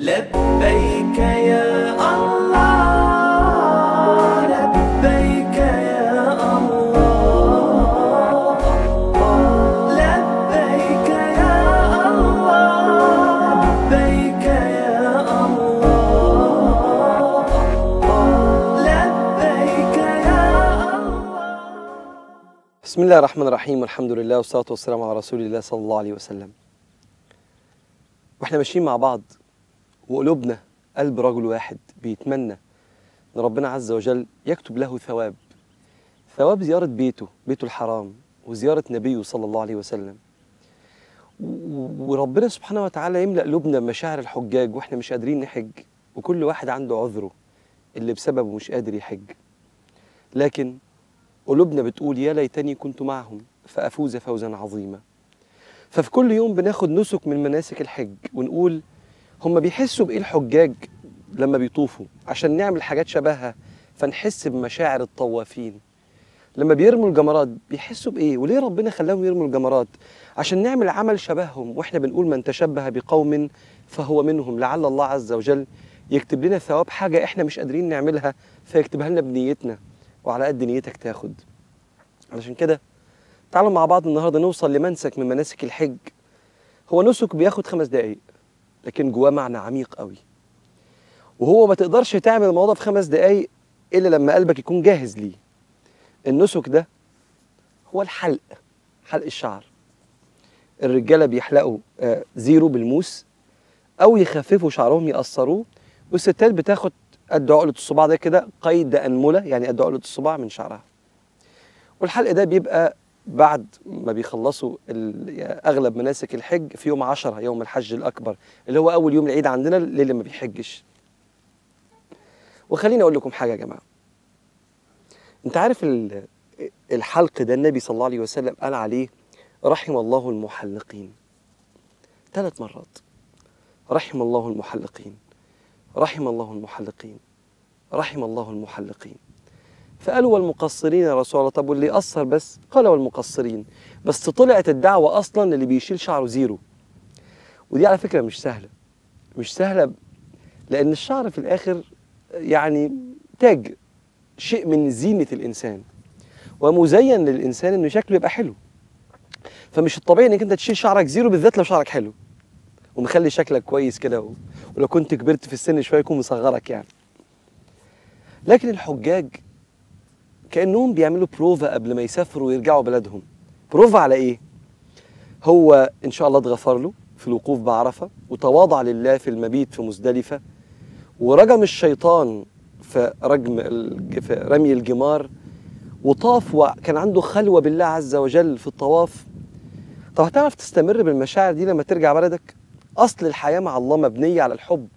لبيك يا الله لبيك يا الله لبيك يا الله لبيك يا الله لبيك يا الله. بسم الله الرحمن الرحيم والحمد لله والصلاة والسلام على رسول الله صلى الله عليه وسلم. وإحنا ماشيين مع بعض وقلوبنا قلب رجل واحد بيتمنى إن ربنا عز وجل يكتب له ثواب. ثواب زيارة بيته بيته الحرام وزيارة نبيه صلى الله عليه وسلم. وربنا سبحانه وتعالى يملأ قلوبنا بمشاعر الحجاج وإحنا مش قادرين نحج وكل واحد عنده عذره اللي بسببه مش قادر يحج. لكن قلوبنا بتقول يا ليتني كنت معهم فأفوز فوزا عظيما. ففي كل يوم بناخد نسك من مناسك الحج ونقول هم بيحسوا بإيه الحجاج لما بيطوفوا؟ عشان نعمل حاجات شبهها فنحس بمشاعر الطوافين. لما بيرموا الجمرات بيحسوا بإيه؟ وليه ربنا خلاهم يرموا الجمرات؟ عشان نعمل عمل شبههم وإحنا بنقول من تشبه بقوم فهو منهم. لعل الله عز وجل يكتب لنا ثواب حاجة إحنا مش قادرين نعملها فيكتبها لنا بنيتنا. وعلى قد نيتك تاخد. علشان كده تعالوا مع بعض النهارده نوصل لمنسك من مناسك الحج. هو نسك بياخد خمس دقايق. لكن جواه معنى عميق قوي. وهو ما تقدرش تعمل الموضوع في خمس دقايق إلا لما قلبك يكون جاهز ليه. النسك ده هو الحلق حلق الشعر. الرجالة بيحلقوا آه، زيرو بالموس أو يخففوا شعرهم يقصروه. والستات بتاخد قد عقلة الصباع ده كده قيد أنملة يعني قد عقلة الصباع من شعرها. والحلق ده بيبقى بعد ما بيخلصوا أغلب مناسك الحج في يوم عشرة يوم الحج الأكبر اللي هو أول يوم العيد عندنا للي ما بيحجش. وخليني أقول لكم حاجة يا جماعة. أنت عارف ال- الحلق ده النبي صلى الله عليه وسلم قال عليه رحم الله المحلقين. ثلاث مرات. رحم الله المحلقين. رحم الله المحلقين. رحم الله المحلقين. فقالوا والمقصرين يا رسول الله طب واللي يقصر بس؟ قال والمقصرين. بس طلعت الدعوة أصلا اللي بيشيل شعره زيرو. ودي على فكرة مش سهلة. مش سهلة لأن الشعر في الآخر يعني تاج شيء من زينة الإنسان. ومزين للإنسان إنه شكله يبقى حلو. فمش الطبيعي إنك أنت تشيل شعرك زيرو بالذات لو شعرك حلو. ومخلي شكلك كويس كده ولو كنت كبرت في السن شوية يكون مصغرك يعني. لكن الحجاج كأنهم بيعملوا بروفا قبل ما يسافروا ويرجعوا بلدهم. بروفا على إيه؟ هو إن شاء الله اتغفر له في الوقوف بعرفة وتواضع لله في المبيت في مزدلفة ورجم الشيطان في رجم في رمي الجمار وطاف وكان عنده خلوة بالله عز وجل في الطواف. طب هتعرف تستمر بالمشاعر دي لما ترجع بلدك؟ أصل الحياة مع الله مبنية على الحب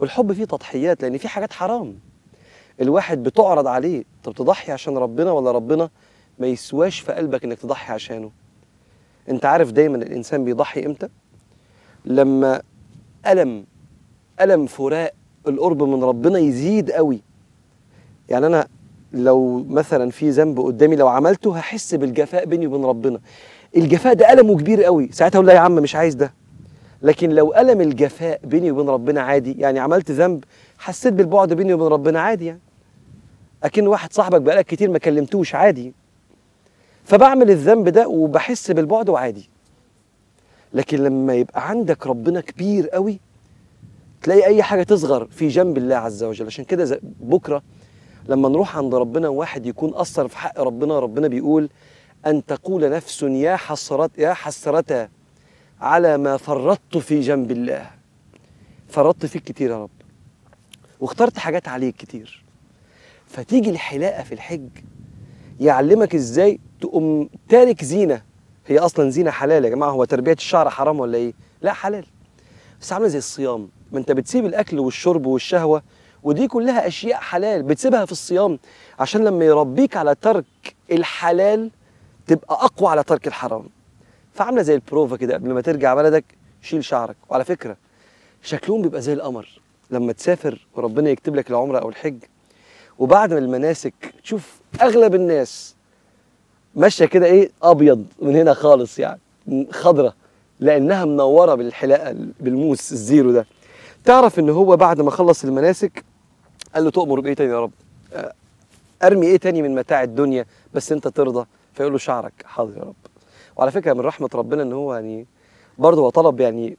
والحب فيه تضحيات لأن في حاجات حرام. الواحد بتعرض عليه. طب تضحي عشان ربنا ولا ربنا ما يسواش في قلبك إنك تضحي عشانه؟ أنت عارف دايما الإنسان بيضحي إمتى؟ لما ألم ألم فراق القرب من ربنا يزيد قوي. يعني أنا لو مثلا في ذنب قدامي لو عملته هحس بالجفاء بيني وبين ربنا. الجفاء ده ألمه كبير قوي. ساعتها أقول لا يا عم مش عايز ده. لكن لو ألم الجفاء بيني وبين ربنا عادي يعني عملت ذنب حسيت بالبعد بيني وبين ربنا عادي يعني. أكن واحد صاحبك بقالك كتير ما كلمتوش عادي. فبعمل الذنب ده وبحس بالبعد وعادي. لكن لما يبقى عندك ربنا كبير قوي تلاقي أي حاجة تصغر في جنب الله عز وجل. عشان كده بكرة لما نروح عند ربنا واحد يكون أثر في حق ربنا ربنا بيقول أن تقول نفس يا حسرت يا حسرة على ما فرطت في جنب الله. فرطت فيك كتير يا رب. واخترت حاجات عليك كتير. فتيجي الحلاقة في الحج يعلمك إزاي تقوم تارك زينة. هي أصلا زينة حلال يا جماعة هو تربية الشعر حرام ولا إيه؟ لا حلال. بس عاملة زي الصيام. ما أنت بتسيب الأكل والشرب والشهوة ودي كلها أشياء حلال بتسيبها في الصيام عشان لما يربيك على ترك الحلال تبقى أقوى على ترك الحرام. فعاملة زي البروفا كده قبل ما ترجع بلدك شيل شعرك. وعلى فكرة شكلهم بيبقى زي القمر. لما تسافر وربنا يكتب لك العمرة أو الحج وبعد المناسك تشوف أغلب الناس ماشية كده إيه أبيض من هنا خالص يعني خضرا لأنها منورة بالحلاقة بالموس الزيرو ده. تعرف إن هو بعد ما خلص المناسك قال له تؤمر بإيه تاني يا رب؟ آه، أرمي إيه تاني من متاع الدنيا بس أنت ترضى؟ فيقول له شعرك حاضر يا رب. وعلى فكرة من رحمة ربنا إن هو يعني برضه هو طلب يعني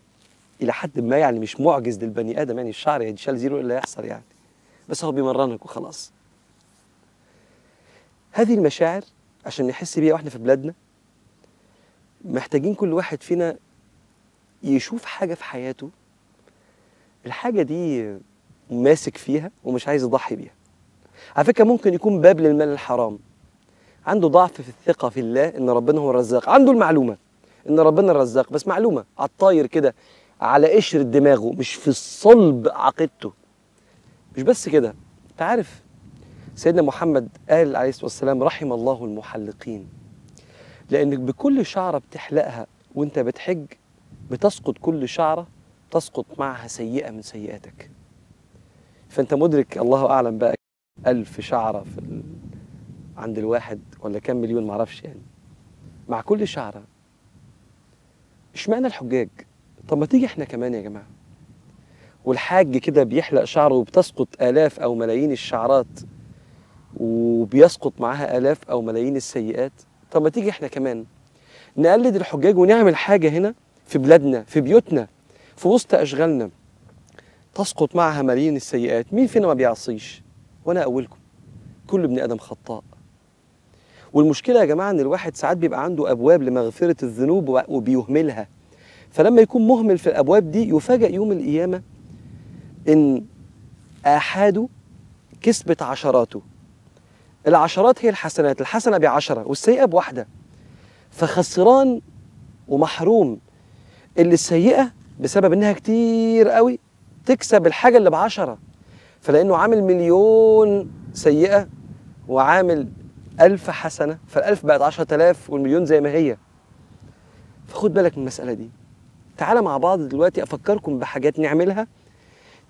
إلى حد ما يعني مش معجز للبني آدم يعني الشعر يتشال زيرو الا يحصل يعني. بس هو بيمرنك وخلاص. هذه المشاعر عشان نحس بيها وإحنا في بلادنا محتاجين كل واحد فينا يشوف حاجة في حياته الحاجة دي ماسك فيها ومش عايز يضحي بيها. على فكرة ممكن يكون باب للمال الحرام. عنده ضعف في الثقة في الله إن ربنا هو الرزاق. عنده المعلومة إن ربنا الرزاق بس معلومة على الطاير كده على قشر دماغه مش في الصلب عقيدته. مش بس كده. انت عارف سيدنا محمد قال عليه الصلاة والسلام رحم الله المحلقين. لأنك بكل شعرة بتحلقها وانت بتحج بتسقط كل شعرة تسقط معها سيئة من سيئاتك. فانت مدرك الله أعلم بقى ألف شعرة في ال... عند الواحد ولا كام مليون معرفش يعني. مع كل شعرة. إشمعنى الحجاج؟ طب ما تيجي إحنا كمان يا جماعة. والحاج كده بيحلق شعره وبتسقط آلاف أو ملايين الشعرات وبيسقط معاها آلاف أو ملايين السيئات. طب ما تيجي إحنا كمان نقلد الحجاج ونعمل حاجة هنا في بلادنا في بيوتنا في وسط أشغالنا. تسقط معها ملايين السيئات. مين فينا ما بيعصيش؟ وأنا أولكم كل ابن آدم خطاء. والمشكلة يا جماعة إن الواحد ساعات بيبقى عنده أبواب لمغفرة الذنوب وبيهملها. فلما يكون مهمل في الأبواب دي يفاجأ يوم القيامة إن آحاده كسبت عشراته. العشرات هي الحسنات الحسنة بعشرة والسيئة بواحدة. فخسران ومحروم. اللي السيئة بسبب إنها كتير قوي تكسب الحاجة اللي بعشرة. فلأنه عامل مليون سيئة وعامل ألف حسنة فالألف بقت عشرة آلاف والمليون زي ما هي. فخد بالك من المسألة دي. تعالى مع بعض دلوقتي أفكركم بحاجات نعملها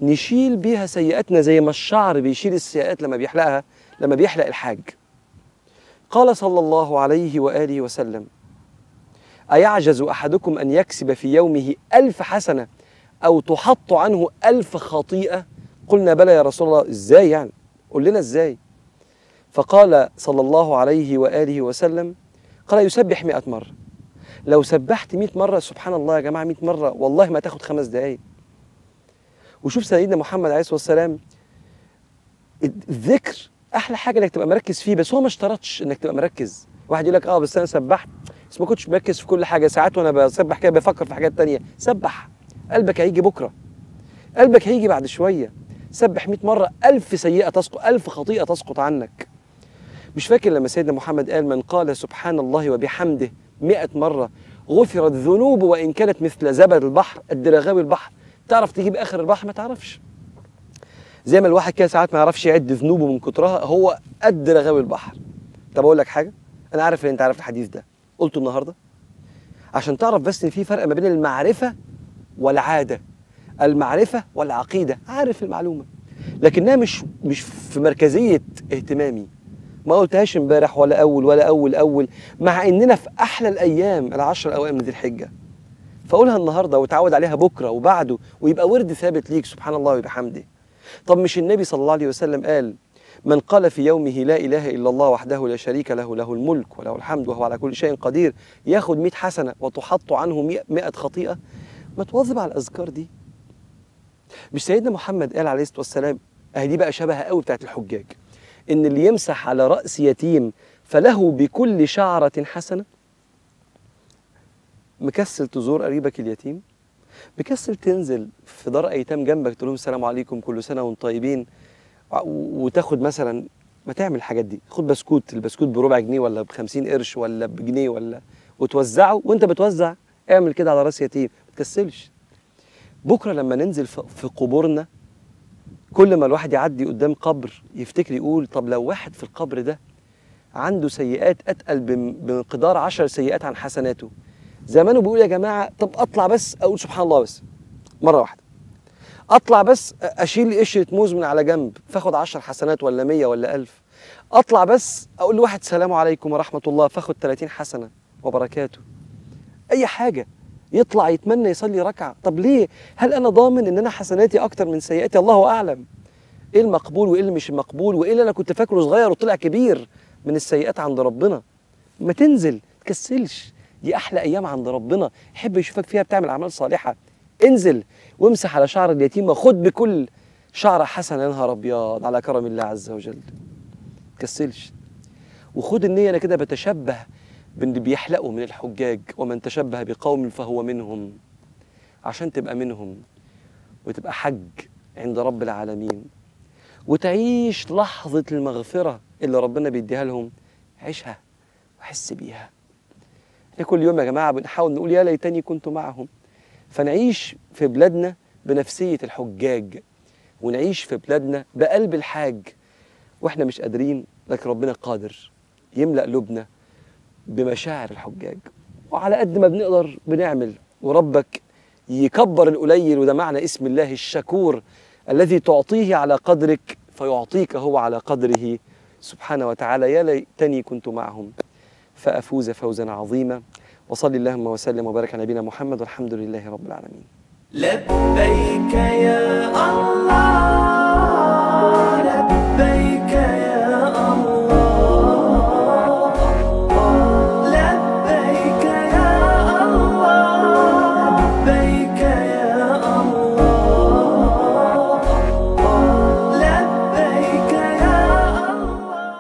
نشيل بيها سيئاتنا زي ما الشعر بيشيل السيئات لما بيحلقها لما بيحلق الحاج. قال صلى الله عليه وآله وسلم أيعجز أحدكم أن يكسب في يومه ألف حسنة أو تحط عنه ألف خطيئة؟ قلنا بلى يا رسول الله إزاي يعني؟ قل لنا إزاي؟ فقال صلى الله عليه وآله وسلم قال يسبح مئة مرة. لو سبحت مئة مرة سبحان الله يا جماعة مئة مرة والله ما تاخد خمس دقايق. وشوف سيدنا محمد عليه الصلاة والسلام الذكر أحلى حاجة إنك تبقى مركز فيه بس هو ما اشترطش إنك تبقى مركز. واحد يقول لك آه بس أنا سبحت. بس ما كنتش مركز في كل حاجة. ساعات وأنا بسبح كده بفكر في حاجات تانية. سبح. قلبك هيجي بكرة. قلبك هيجي بعد شوية. سبح 100 مرة. ألف سيئة تسقط ألف خطيئة تسقط عنك. مش فاكر لما سيدنا محمد قال من قال سبحان الله وبحمده مئة مرة غفرت ذنوبه وإن كانت مثل زبد البحر قد رغاوي البحر. تعرف تجيب آخر البحر؟ ما تعرفش. زي ما الواحد كده ساعات ما يعرفش يعد ذنوبه من كترها هو قد رغاوي البحر. طب أقول لك حاجة أنا عارف إن أنت عارف الحديث ده. قلته النهاردة. عشان تعرف بس إن في فرق ما بين المعرفة والعادة. المعرفة والعقيدة عارف المعلومة. لكنها مش مش في مركزية اهتمامي. ما قلتهاش امبارح ولا أول ولا أول أول. مع إننا في أحلى الأيام العشر الاوائل من ذي الحجة. فاقولها النهارده وتعود عليها بكرة وبعده ويبقى ورد ثابت ليك سبحان الله وبحمده. طب مش النبي صلى الله عليه وسلم قال من قال في يومه لا إله إلا الله وحده لا شريك له له الملك وله الحمد وهو على كل شيء قدير ياخد 100 حسنة وتحط عنه 100 خطيئة ما تواظب على الأذكار دي. مش سيدنا محمد قال عليه الصلاة والسلام أهي دي بقى شبه قوي بتاعت الحجاج إن اللي يمسح على رأس يتيم فله بكل شعرة حسنة؟ مكسل تزور قريبك اليتيم؟ مكسل تنزل في دار أيتام جنبك تقول لهم السلام عليكم كل سنة وأنتم طيبين وتاخد مثلا ما تعمل الحاجات دي خد بسكوت البسكوت بربع جنيه ولا ب 50 قرش ولا بجنيه ولا وتوزعه وأنت بتوزع اعمل كده على رأس يتيم ما تكسلش. بكرة لما ننزل في قبورنا كل ما الواحد يعدي قدام قبر يفتكر يقول طب لو واحد في القبر ده عنده سيئات أتقل بم- بمقدار عشر سيئات عن حسناته زمانه بيقول يا جماعة طب أطلع بس أقول سبحان الله بس. مرة واحدة. أطلع بس أشيل قشرة موز من على جنب فاخد عشر حسنات ولا مية ولا ألف. أطلع بس أقول لواحد سلام عليكم ورحمة الله فاخد 30 حسنة وبركاته. أي حاجة. يطلع يتمنى يصلي ركعة. طب ليه؟ هل أنا ضامن إن أنا حسناتي أكتر من سيئاتي؟ الله أعلم. إيه المقبول وإيه اللي مش مقبول؟ وإيه اللي أنا كنت فاكره صغير وطلع كبير من السيئات عند ربنا؟ ما تنزل تكسلش. دي أحلى أيام عند ربنا. يحب يشوفك فيها بتعمل أعمال صالحة. انزل وامسح على شعر اليتيم وخد بكل شعره حسنه يا نهار أبيض على كرم الله عز وجل. تكسلش وخد النية أنا كده بتشبه باللي بيحلقوا من الحجاج. ومن تشبه بقوم فهو منهم. عشان تبقى منهم وتبقى حج عند رب العالمين. وتعيش لحظة المغفرة اللي ربنا بيديها لهم. عيشها وحس بيها. كل يوم يا جماعة بنحاول نقول يا ليتني كنت معهم. فنعيش في بلادنا بنفسية الحجاج ونعيش في بلادنا بقلب الحاج وإحنا مش قادرين لكن ربنا قادر يملأ قلوبنا بمشاعر الحجاج. وعلى قد ما بنقدر بنعمل وربك يكبر القليل وده معنى اسم الله الشكور الذي تعطيه على قدرك فيعطيك هو على قدره. سبحانه وتعالى يا ليتني كنت معهم. فأفوز فوزا عظيما. وصلي اللهم وسلم وبارك على نبينا محمد والحمد لله رب العالمين. لبيك يا الله.